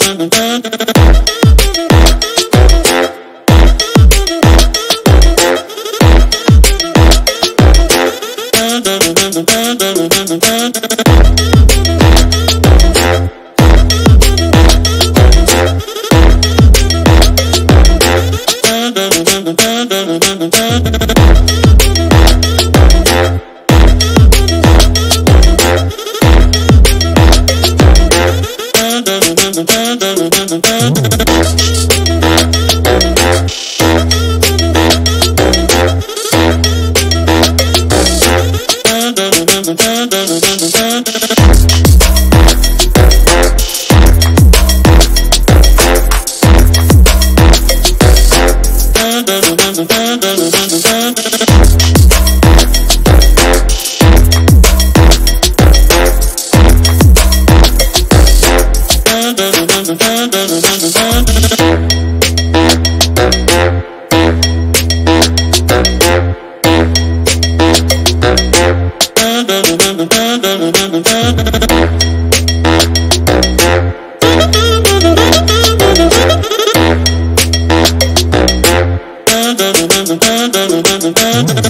Thank Cause I'm